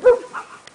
boom.